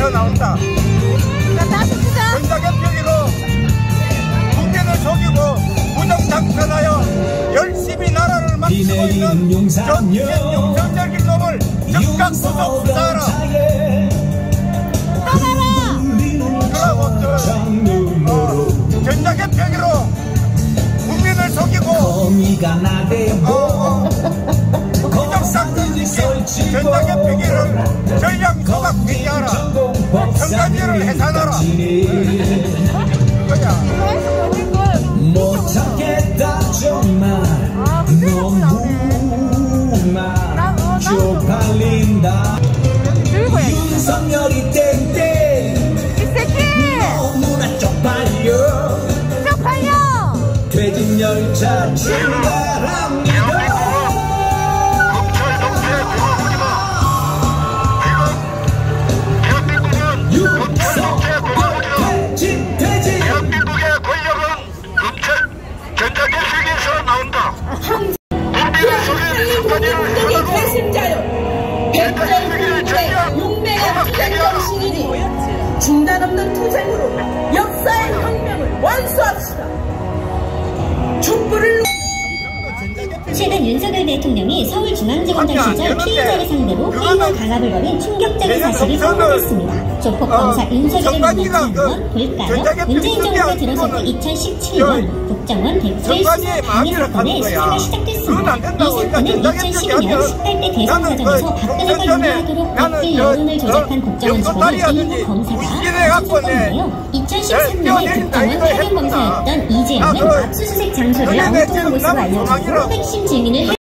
전자개표기에서 나온다. 자, 다시 시작. 전자개표기로 국민을 속이고 부정당선하여 열심히 나라를 망치고 있는 전쟁용 전절기 놈을 즉각 구속 수사하라. 저, 어, 전자개표기로 국민을 속이고 거미가 나대고 어, 어, 시킨 전자개표기를 전량 소각 폐기하라. 해산하라. 못 정말 아, 어, 쪽팔린다. 윤석열이 땡땡 이 새끼! 너무나 쪽팔려 쪽팔려! 퇴진 열차 출발합니다 투쟁정 최근 윤석열 대통령이 서울중앙지검장 시절 피의자를 상대로 회의와 강압을 벌인 충격적인 사실을 선언했습니다. 조폭 검사 윤석열을 만난 건 볼까요? 문재인 정부가 들어섰던 2017년 국정원 대표의 수사 방해 사건의 수사가 시작됐습니다. 이 사건은 2012년 18대 대선 과정에서 박근혜가 유리하도록 댓글 여론을 조작한 국정원 직원을 일부 검사가 압수수색했는데요. 2013년에 국정원 해당 검사였던 이재용은 압수수색 장소를 아웃도어 곳으로 알려주고 핵심 증인을